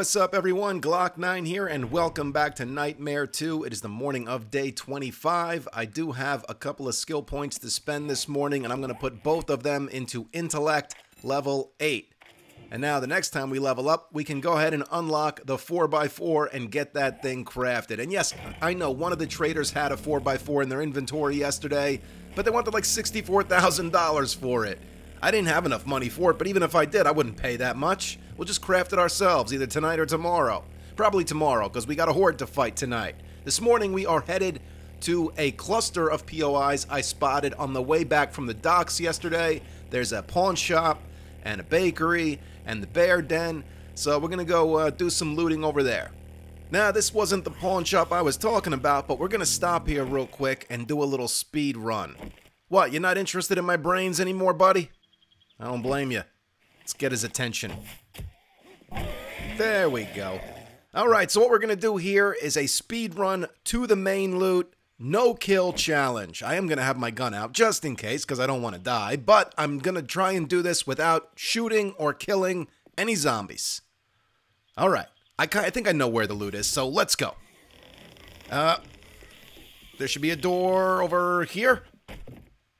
what's up everyone? Glock9 here and welcome back to Nightmare 2. It is the morning of day 25. I do have a couple of skill points to spend this morning and I'm going to put both of them into Intellect level 8. And now the next time we level up, we can go ahead and unlock the 4x4 and get that thing crafted. And yes, I know one of the traders had a 4x4 in their inventory yesterday, but they wanted like $64,000 for it. I didn't have enough money for it, but even if I did, I wouldn't pay that much. We'll just craft it ourselves, either tonight or tomorrow. Probably tomorrow, because we got a horde to fight tonight. This morning, we are headed to a cluster of POIs I spotted on the way back from the docks yesterday. There's a pawn shop, and a bakery, and the bear den, so we're gonna go uh, do some looting over there. Now, this wasn't the pawn shop I was talking about, but we're gonna stop here real quick and do a little speed run. What, you're not interested in my brains anymore, buddy? I don't blame you. Let's get his attention. There we go. Alright, so what we're going to do here is a speed run to the main loot, no kill challenge. I am going to have my gun out just in case because I don't want to die, but I'm going to try and do this without shooting or killing any zombies. Alright, I, I think I know where the loot is, so let's go. Uh, there should be a door over here.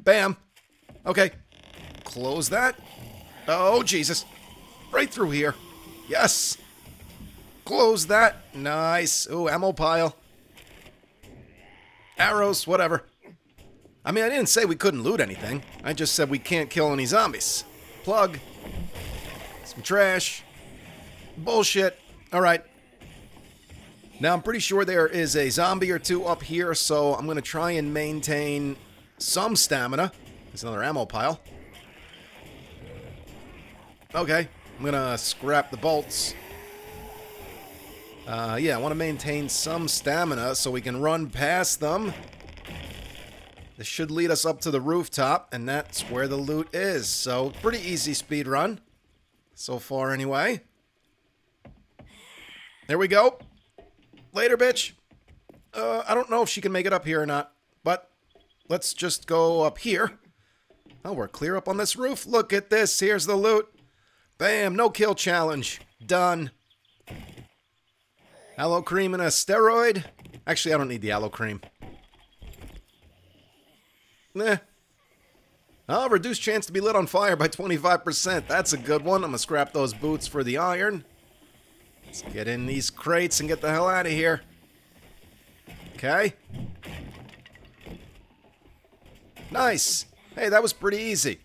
Bam. Okay, Close that. Oh, Jesus. Right through here. Yes. Close that. Nice. Oh, ammo pile. Arrows, whatever. I mean, I didn't say we couldn't loot anything. I just said we can't kill any zombies. Plug. Some trash. Bullshit. Alright. Now, I'm pretty sure there is a zombie or two up here, so I'm going to try and maintain some stamina. There's another ammo pile. Okay, I'm gonna scrap the bolts. Uh, yeah, I want to maintain some stamina so we can run past them. This should lead us up to the rooftop, and that's where the loot is. So, pretty easy speed run. So far, anyway. There we go. Later, bitch. Uh, I don't know if she can make it up here or not, but let's just go up here. Oh, we're clear up on this roof. Look at this. Here's the loot. Bam, no kill challenge. Done. Aloe cream and a steroid? Actually, I don't need the aloe cream. Nah. Oh, reduced chance to be lit on fire by 25%. That's a good one. I'm to scrap those boots for the iron. Let's get in these crates and get the hell out of here. Okay. Nice. Hey, that was pretty easy.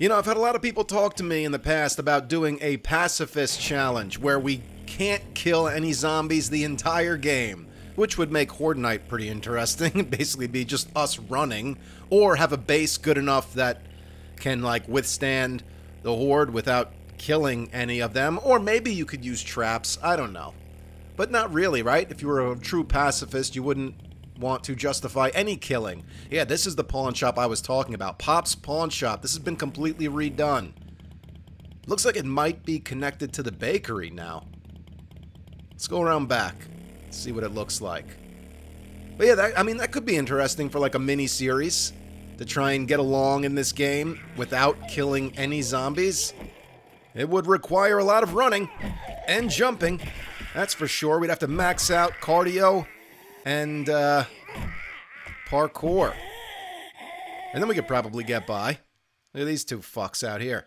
You know, I've had a lot of people talk to me in the past about doing a pacifist challenge where we can't kill any zombies the entire game, which would make Horde Night pretty interesting. Basically, be just us running, or have a base good enough that can like withstand the horde without killing any of them, or maybe you could use traps. I don't know, but not really, right? If you were a true pacifist, you wouldn't want to justify any killing. Yeah, this is the pawn shop I was talking about. Pop's Pawn Shop. This has been completely redone. Looks like it might be connected to the bakery now. Let's go around back. See what it looks like. But yeah, that, I mean, that could be interesting for like a mini-series. To try and get along in this game without killing any zombies. It would require a lot of running and jumping. That's for sure. We'd have to max out cardio and uh, parkour. And then we could probably get by. Look at these two fucks out here.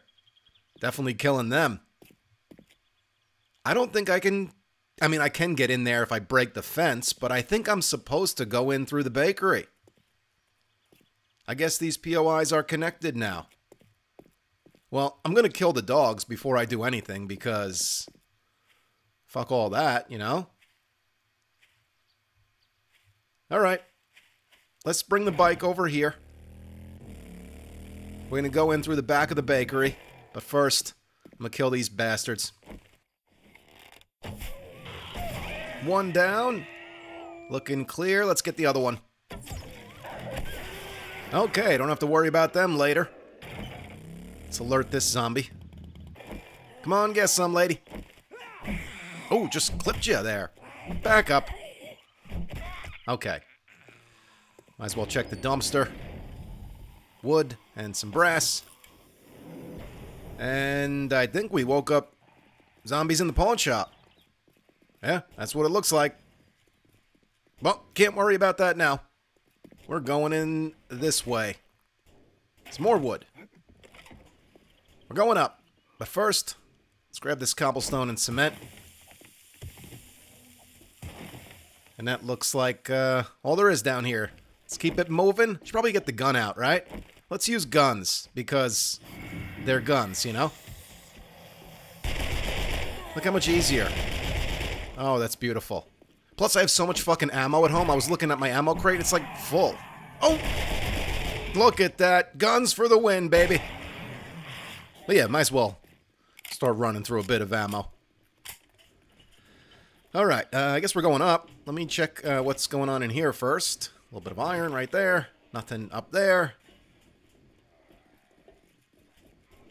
Definitely killing them. I don't think I can... I mean, I can get in there if I break the fence, but I think I'm supposed to go in through the bakery. I guess these POIs are connected now. Well, I'm going to kill the dogs before I do anything because... Fuck all that, you know? All right. Let's bring the bike over here. We're going to go in through the back of the bakery. But first, I'm going to kill these bastards. One down. Looking clear. Let's get the other one. Okay, don't have to worry about them later. Let's alert this zombie. Come on, get some, lady. Oh, just clipped you there. Back up. Okay. Might as well check the dumpster. Wood and some brass. And I think we woke up zombies in the pawn shop. Yeah, that's what it looks like. Well, can't worry about that now. We're going in this way. It's more wood. We're going up. But first, let's grab this cobblestone and cement. And that looks like uh, all there is down here. Let's keep it moving. Should probably get the gun out, right? Let's use guns, because they're guns, you know? Look how much easier. Oh, that's beautiful. Plus, I have so much fucking ammo at home. I was looking at my ammo crate. It's like full. Oh! Look at that. Guns for the win, baby. But yeah, might as well start running through a bit of ammo. All right, uh, I guess we're going up. Let me check uh, what's going on in here first. A little bit of iron right there. Nothing up there.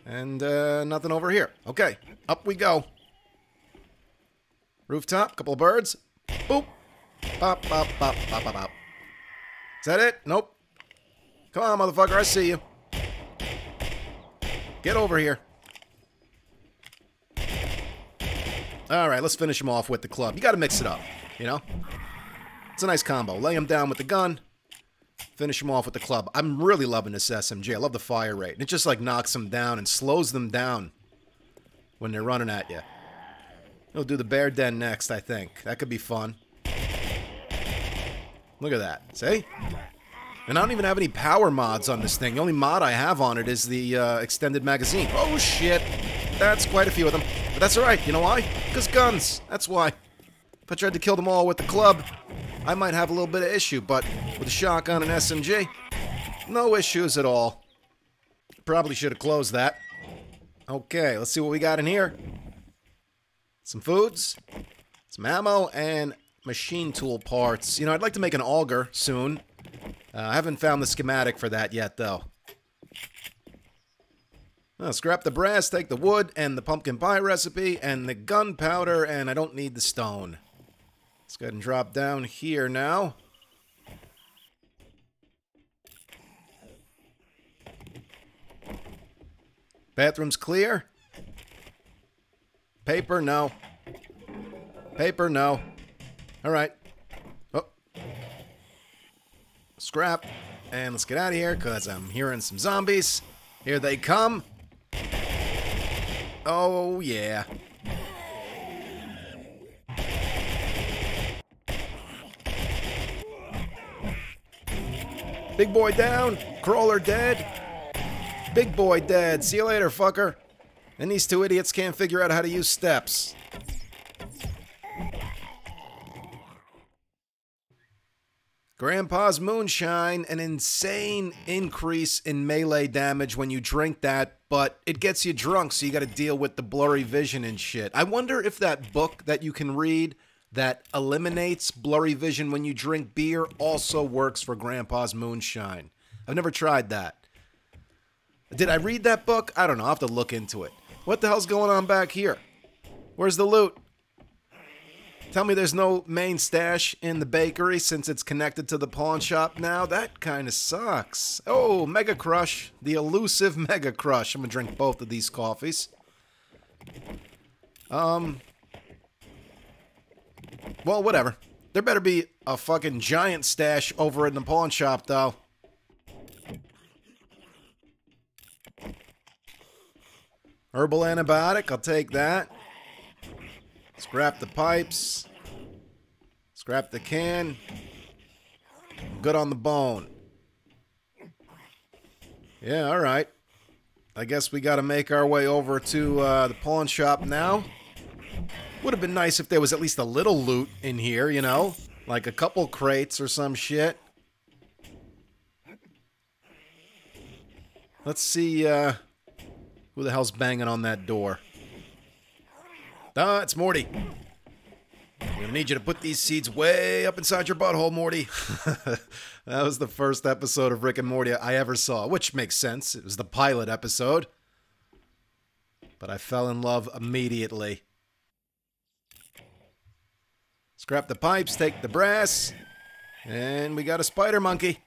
And uh, nothing over here. Okay, up we go. Rooftop, couple of birds. Boop. Bop, bop, bop, bop, bop, bop. Is that it? Nope. Come on, motherfucker, I see you. Get over here. All right, let's finish him off with the club. You got to mix it up, you know? It's a nice combo. Lay him down with the gun, finish him off with the club. I'm really loving this SMG. I love the fire rate. It just like knocks them down and slows them down when they're running at you. He'll do the bear den next, I think. That could be fun. Look at that. See? And I don't even have any power mods on this thing. The only mod I have on it is the uh, extended magazine. Oh, shit. That's quite a few of them. That's alright. You know why? Because guns. That's why. If I tried to kill them all with the club, I might have a little bit of issue. But with a shotgun and SMG, no issues at all. Probably should have closed that. Okay, let's see what we got in here. Some foods, some ammo, and machine tool parts. You know, I'd like to make an auger soon. Uh, I haven't found the schematic for that yet, though. I'll scrap the brass, take the wood, and the pumpkin pie recipe, and the gunpowder, and I don't need the stone. Let's go ahead and drop down here now. Bathroom's clear. Paper, no. Paper, no. All right. Oh. Scrap. And let's get out of here because I'm hearing some zombies. Here they come. Oh, yeah. Big boy down. Crawler dead. Big boy dead. See you later, fucker. And these two idiots can't figure out how to use steps. Grandpa's Moonshine, an insane increase in melee damage when you drink that, but it gets you drunk, so you gotta deal with the blurry vision and shit. I wonder if that book that you can read that eliminates blurry vision when you drink beer also works for Grandpa's Moonshine. I've never tried that. Did I read that book? I don't know. I'll have to look into it. What the hell's going on back here? Where's the loot? Tell me there's no main stash in the bakery since it's connected to the pawn shop now? That kind of sucks. Oh, Mega Crush. The elusive Mega Crush. I'm going to drink both of these coffees. Um. Well, whatever. There better be a fucking giant stash over in the pawn shop, though. Herbal antibiotic, I'll take that. Scrap the pipes. Scrap the can. Good on the bone. Yeah, all right. I guess we got to make our way over to uh, the pawn shop now. Would have been nice if there was at least a little loot in here, you know? Like a couple crates or some shit. Let's see uh, who the hell's banging on that door. Ah, it's Morty. I'm gonna need you to put these seeds way up inside your butthole, Morty. that was the first episode of Rick and Morty I ever saw, which makes sense. It was the pilot episode. But I fell in love immediately. Scrap the pipes, take the brass, and we got a spider monkey.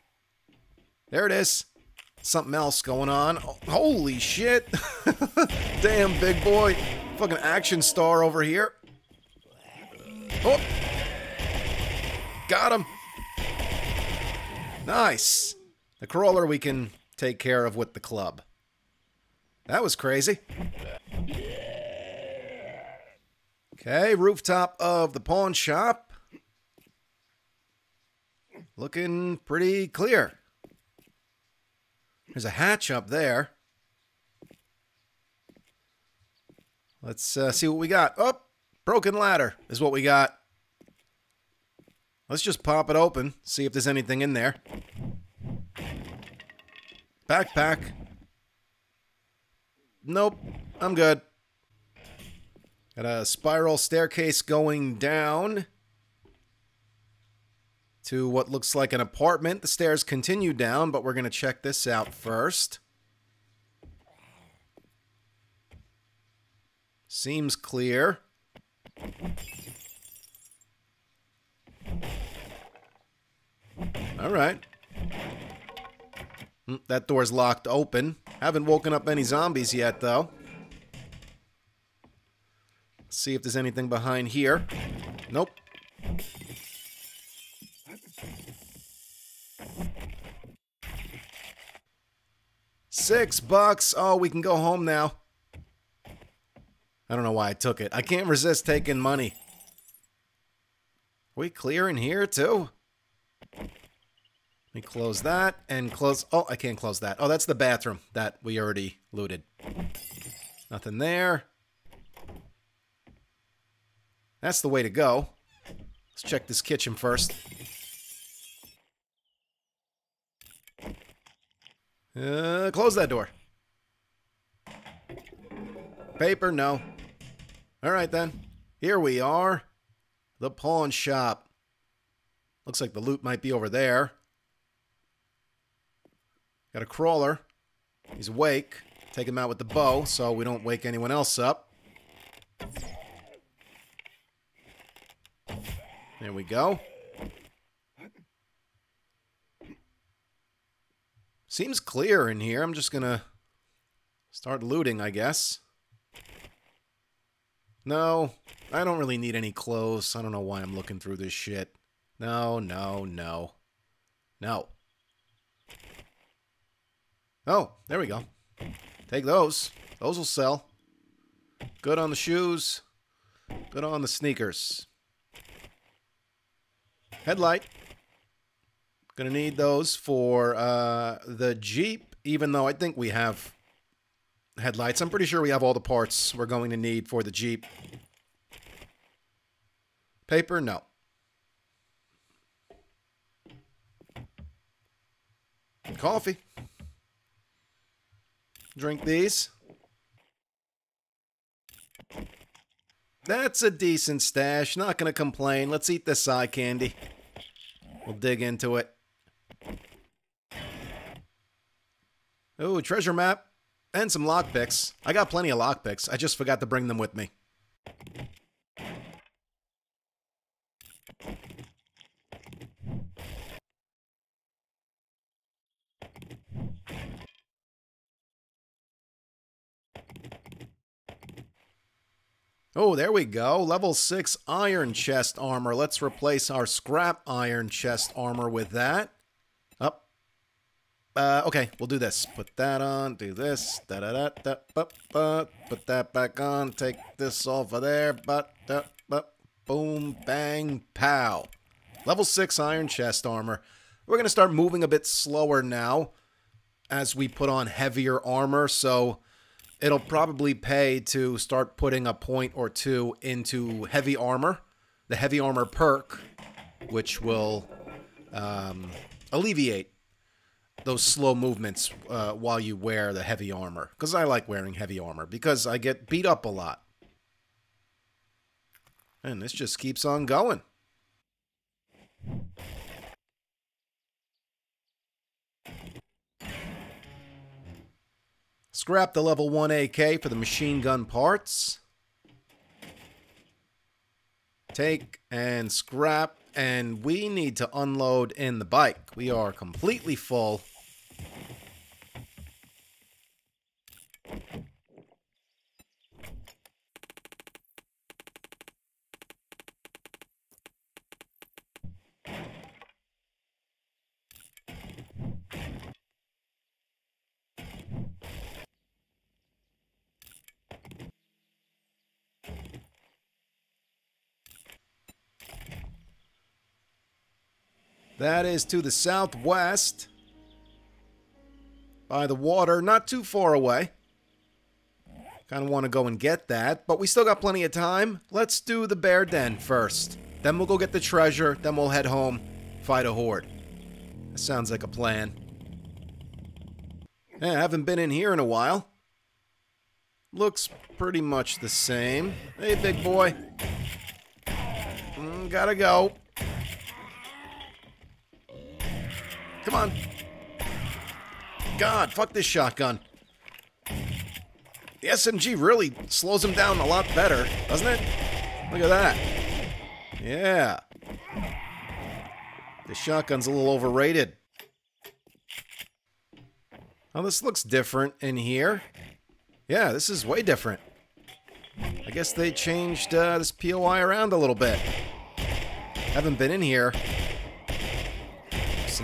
There it is. Something else going on. Oh, holy shit. Damn, big boy. Fucking action star over here. Oh! Got him! Nice! The crawler we can take care of with the club. That was crazy. Okay, rooftop of the pawn shop. Looking pretty clear. There's a hatch up there. Let's uh, see what we got. Oh, broken ladder is what we got. Let's just pop it open, see if there's anything in there. Backpack. Nope, I'm good. Got a spiral staircase going down to what looks like an apartment. The stairs continue down, but we're going to check this out first. Seems clear. All right. Hmm, that door's locked open. Haven't woken up any zombies yet, though. Let's See if there's anything behind here. Nope. Six bucks. Oh, we can go home now. I don't know why I took it. I can't resist taking money. Are we clear in here, too? Let me close that and close... Oh, I can't close that. Oh, that's the bathroom that we already looted. Nothing there. That's the way to go. Let's check this kitchen first. Uh, close that door. Paper, no. Alright then. Here we are. The pawn shop. Looks like the loot might be over there. Got a crawler. He's awake. Take him out with the bow so we don't wake anyone else up. There we go. Seems clear in here. I'm just gonna start looting, I guess. No, I don't really need any clothes. I don't know why I'm looking through this shit. No, no, no. No. Oh, there we go. Take those. Those will sell. Good on the shoes. Good on the sneakers. Headlight. Gonna need those for uh, the Jeep, even though I think we have headlights. I'm pretty sure we have all the parts we're going to need for the Jeep. Paper? No. Coffee. Drink these. That's a decent stash. Not going to complain. Let's eat this eye candy. We'll dig into it. Oh, treasure map. And some lockpicks. I got plenty of lockpicks. I just forgot to bring them with me. Oh, there we go. Level 6 iron chest armor. Let's replace our scrap iron chest armor with that. Uh, okay, we'll do this. Put that on, do this. Da da da da but but put that back on. Take this off of there. But but but boom bang pow. Level 6 iron chest armor. We're going to start moving a bit slower now as we put on heavier armor, so it'll probably pay to start putting a point or two into heavy armor, the heavy armor perk, which will um, alleviate those slow movements uh, while you wear the heavy armor. Because I like wearing heavy armor because I get beat up a lot. And this just keeps on going. Scrap the level 1 AK for the machine gun parts. Take and scrap, and we need to unload in the bike. We are completely full. That is to the southwest. By the water, not too far away. Kind of want to go and get that, but we still got plenty of time. Let's do the bear den first. Then we'll go get the treasure, then we'll head home, fight a horde. That sounds like a plan. I haven't been in here in a while. Looks pretty much the same. Hey, big boy. Mm, gotta go. Come on. God, fuck this shotgun. The SMG really slows him down a lot better, doesn't it? Look at that. Yeah. The shotgun's a little overrated. Oh, this looks different in here. Yeah, this is way different. I guess they changed uh, this POI around a little bit. Haven't been in here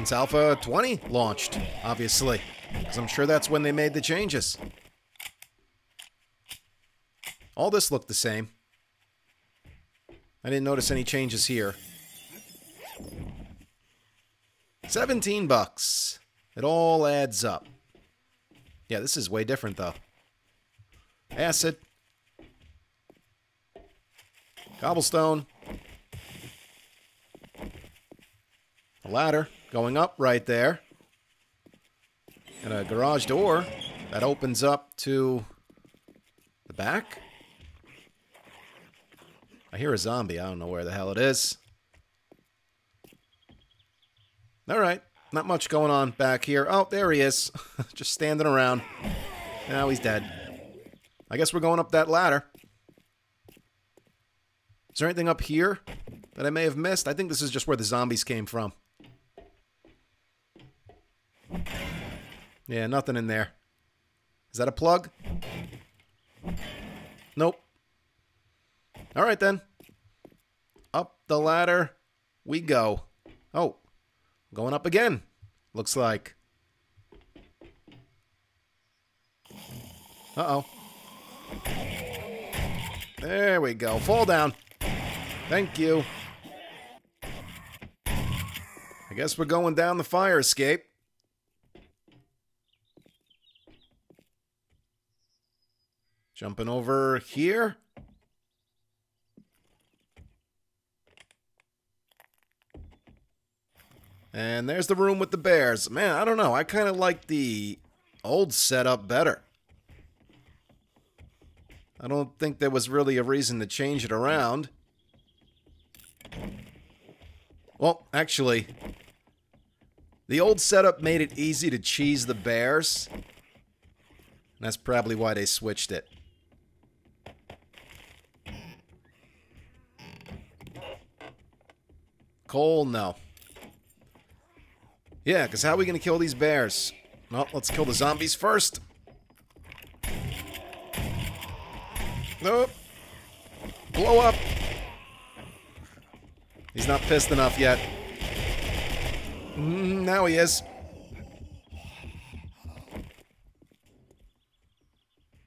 since Alpha 20 launched, obviously. Because I'm sure that's when they made the changes. All this looked the same. I didn't notice any changes here. 17 bucks. It all adds up. Yeah, this is way different, though. Acid. Cobblestone. A ladder going up right there. And a garage door that opens up to the back. I hear a zombie. I don't know where the hell it is. All right. Not much going on back here. Oh, there he is. Just standing around. Now he's dead. I guess we're going up that ladder. Is there anything up here that I may have missed? I think this is just where the zombies came from. Yeah, nothing in there. Is that a plug? Nope. All right, then. Up the ladder we go. Oh, going up again. Looks like. Uh-oh. There we go. Fall down. Thank you. I guess we're going down the fire escape. Jumping over here. And there's the room with the bears. Man, I don't know. I kind of like the old setup better. I don't think there was really a reason to change it around. Well, actually, the old setup made it easy to cheese the bears. That's probably why they switched it. Coal, no. Yeah, because how are we going to kill these bears? Well, let's kill the zombies first. Nope. Blow up. He's not pissed enough yet. Mm, now he is.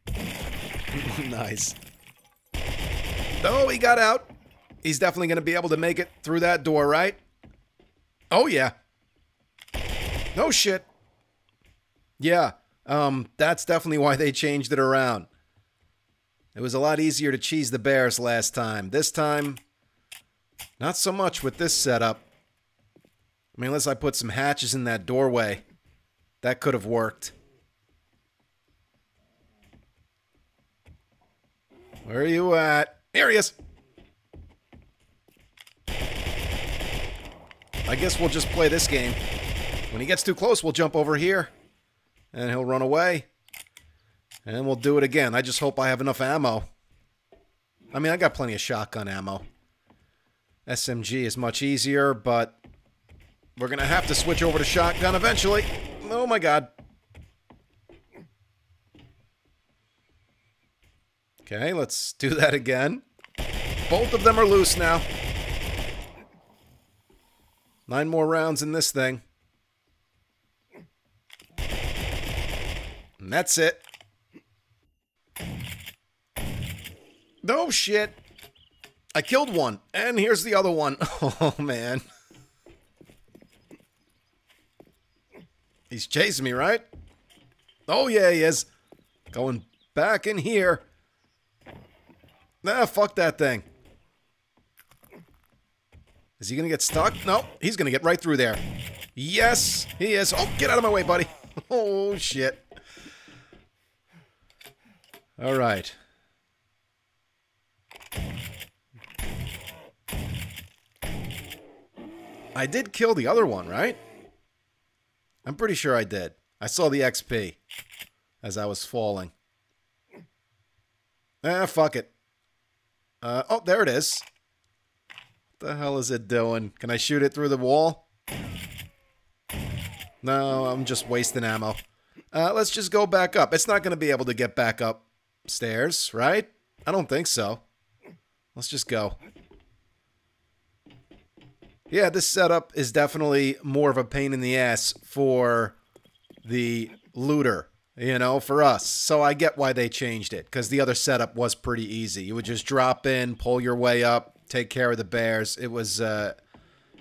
nice. Oh, he got out. He's definitely going to be able to make it through that door, right? Oh, yeah. No shit. Yeah, um, that's definitely why they changed it around. It was a lot easier to cheese the bears last time. This time, not so much with this setup. I mean, unless I put some hatches in that doorway. That could have worked. Where are you at? There he is! I guess we'll just play this game. When he gets too close, we'll jump over here. And he'll run away. And we'll do it again. I just hope I have enough ammo. I mean, I got plenty of shotgun ammo. SMG is much easier, but we're going to have to switch over to shotgun eventually. Oh my god. Okay, let's do that again. Both of them are loose now. Nine more rounds in this thing. And that's it. No shit. I killed one. And here's the other one. Oh, man. He's chasing me, right? Oh, yeah, he is. Going back in here. Nah, fuck that thing. Is he going to get stuck? No, he's going to get right through there. Yes, he is. Oh, get out of my way, buddy. Oh, shit. All right. I did kill the other one, right? I'm pretty sure I did. I saw the XP as I was falling. Ah, fuck it. Uh, oh, there it is. The hell is it doing? Can I shoot it through the wall? No, I'm just wasting ammo. Uh, let's just go back up. It's not going to be able to get back up stairs, right? I don't think so. Let's just go. Yeah, this setup is definitely more of a pain in the ass for the looter, you know, for us. So I get why they changed it, because the other setup was pretty easy. You would just drop in, pull your way up, take care of the bears. It was, uh,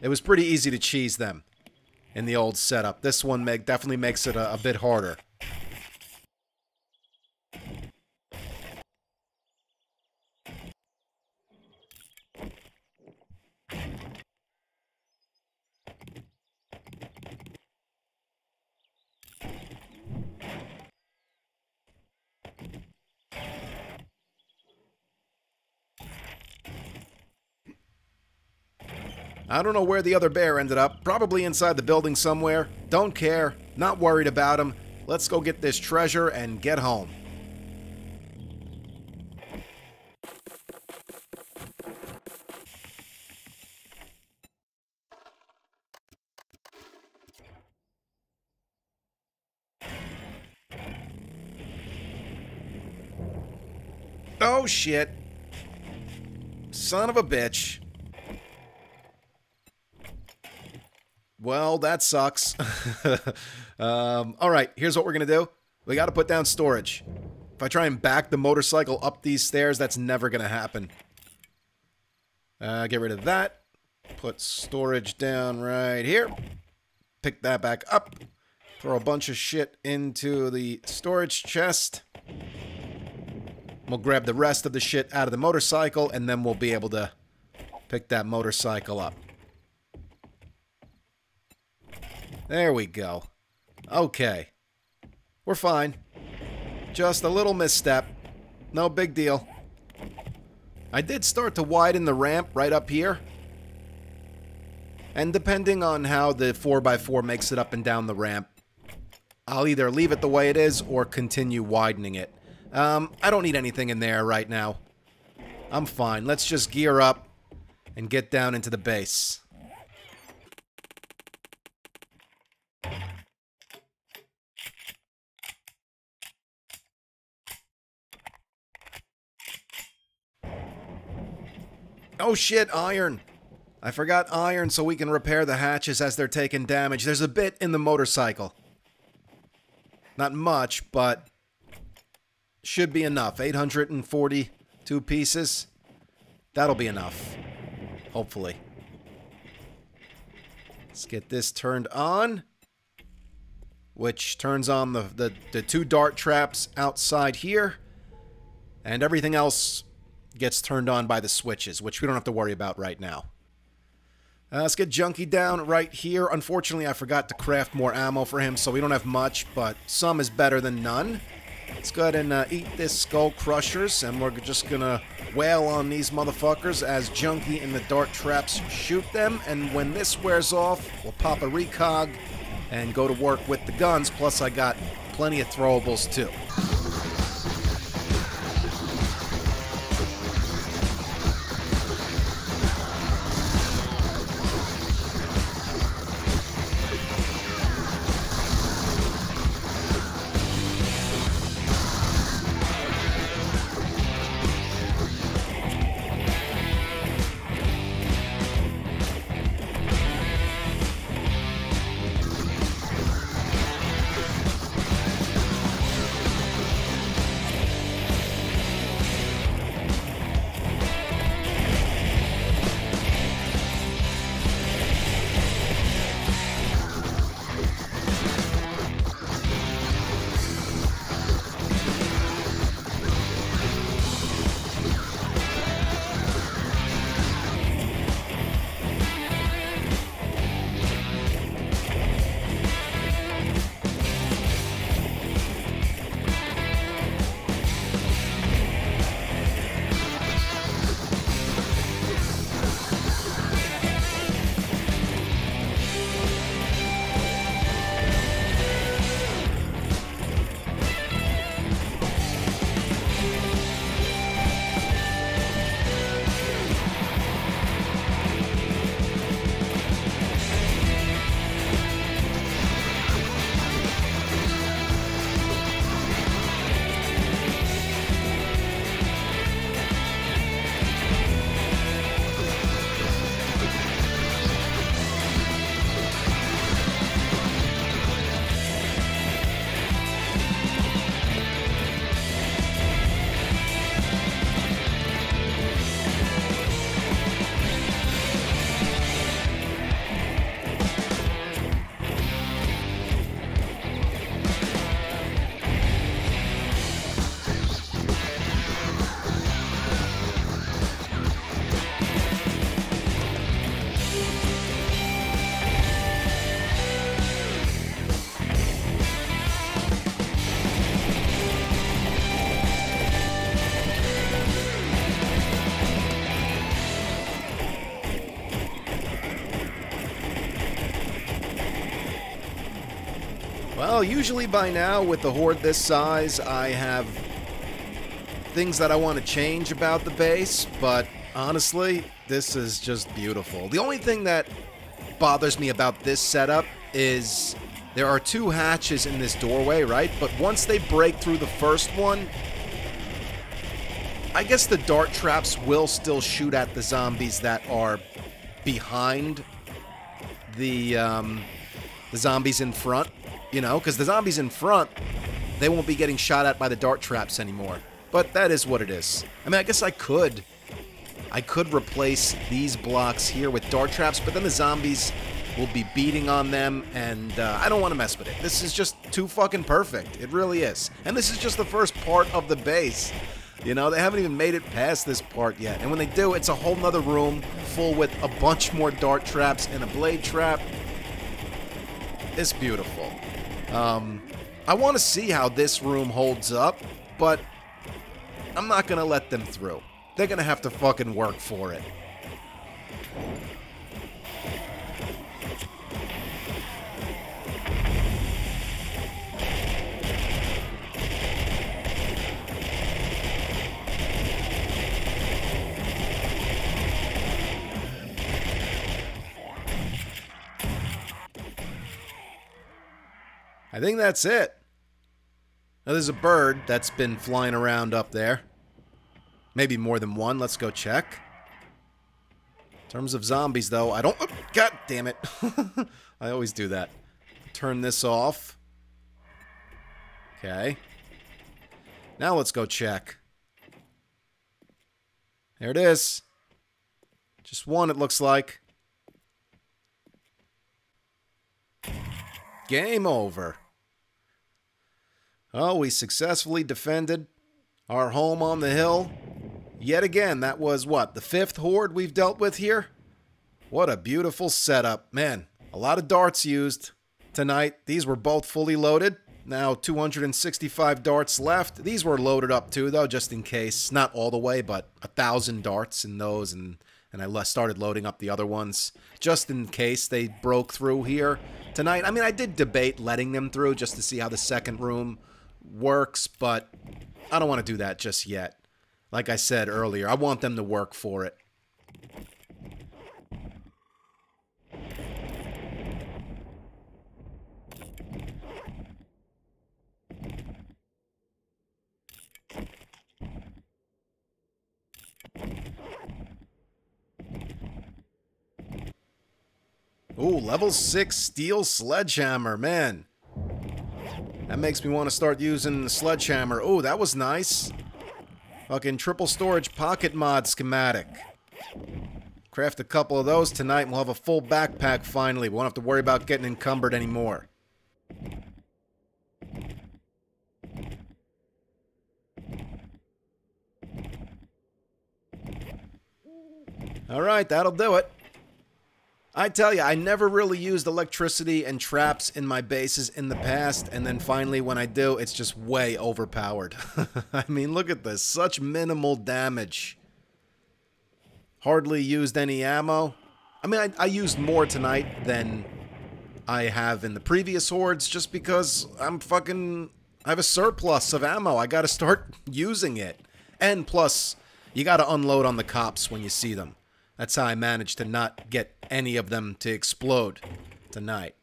it was pretty easy to cheese them in the old setup. This one make, definitely makes it a, a bit harder. I don't know where the other bear ended up. Probably inside the building somewhere. Don't care. Not worried about him. Let's go get this treasure and get home. Oh shit. Son of a bitch. Well, that sucks. um, all right, here's what we're going to do. We got to put down storage. If I try and back the motorcycle up these stairs, that's never going to happen. Uh, get rid of that. Put storage down right here. Pick that back up. Throw a bunch of shit into the storage chest. We'll grab the rest of the shit out of the motorcycle, and then we'll be able to pick that motorcycle up. There we go. Okay. We're fine. Just a little misstep. No big deal. I did start to widen the ramp right up here. And depending on how the 4x4 makes it up and down the ramp, I'll either leave it the way it is or continue widening it. Um, I don't need anything in there right now. I'm fine. Let's just gear up and get down into the base. Oh shit, iron. I forgot iron so we can repair the hatches as they're taking damage. There's a bit in the motorcycle. Not much, but should be enough. 842 pieces. That'll be enough. Hopefully. Let's get this turned on. Which turns on the, the, the two dart traps outside here. And everything else gets turned on by the switches, which we don't have to worry about right now. Uh, let's get Junkie down right here. Unfortunately, I forgot to craft more ammo for him, so we don't have much, but some is better than none. Let's go ahead and uh, eat this Skull Crushers, and we're just gonna wail on these motherfuckers as Junkie and the Dart Traps shoot them, and when this wears off, we'll pop a recog and go to work with the guns, plus I got plenty of throwables too. Well, usually by now, with the horde this size, I have things that I want to change about the base, but honestly, this is just beautiful. The only thing that bothers me about this setup is there are two hatches in this doorway, right? But once they break through the first one, I guess the dart traps will still shoot at the zombies that are behind the um, the zombies in front, you know, because the zombies in front, they won't be getting shot at by the dart traps anymore. But that is what it is. I mean, I guess I could, I could replace these blocks here with dart traps, but then the zombies will be beating on them, and uh, I don't want to mess with it. This is just too fucking perfect. It really is. And this is just the first part of the base. You know, they haven't even made it past this part yet. And when they do, it's a whole nother room full with a bunch more dart traps and a blade trap. It's beautiful. Um, I want to see how this room holds up, but I'm not going to let them through. They're going to have to fucking work for it. I think that's it. Now, there's a bird that's been flying around up there. Maybe more than one. Let's go check. In terms of zombies, though, I don't... Oh, God damn it. I always do that. Turn this off. Okay. Now let's go check. There it is. Just one, it looks like. Game over. Oh, we successfully defended our home on the hill. Yet again, that was what, the fifth horde we've dealt with here? What a beautiful setup. Man, a lot of darts used tonight. These were both fully loaded. Now 265 darts left. These were loaded up too, though, just in case. Not all the way, but a thousand darts in those, and and I started loading up the other ones just in case they broke through here tonight. I mean, I did debate letting them through just to see how the second room works, but I don't want to do that just yet. Like I said earlier, I want them to work for it. Ooh, level 6 steel sledgehammer, man. That makes me want to start using the sledgehammer. Oh, that was nice. Fucking triple storage pocket mod schematic. Craft a couple of those tonight and we'll have a full backpack finally. We won't have to worry about getting encumbered anymore. Alright, that'll do it. I tell you, I never really used electricity and traps in my bases in the past, and then finally when I do, it's just way overpowered. I mean, look at this. Such minimal damage. Hardly used any ammo. I mean, I, I used more tonight than I have in the previous hordes just because I'm fucking... I have a surplus of ammo. I gotta start using it. And plus, you gotta unload on the cops when you see them. That's how I managed to not get any of them to explode tonight.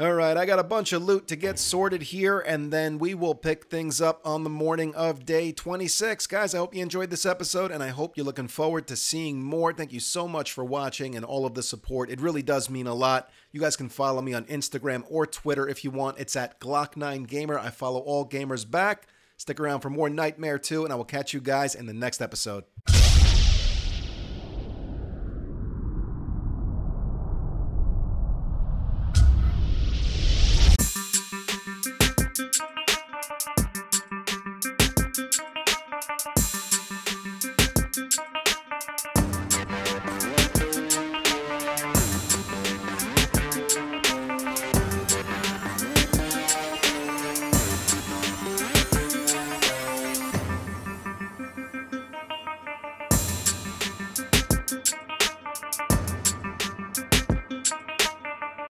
Alright, I got a bunch of loot to get sorted here, and then we will pick things up on the morning of day 26. Guys, I hope you enjoyed this episode, and I hope you're looking forward to seeing more. Thank you so much for watching and all of the support. It really does mean a lot. You guys can follow me on Instagram or Twitter if you want. It's at Glock9Gamer. I follow all gamers back. Stick around for more Nightmare 2, and I will catch you guys in the next episode.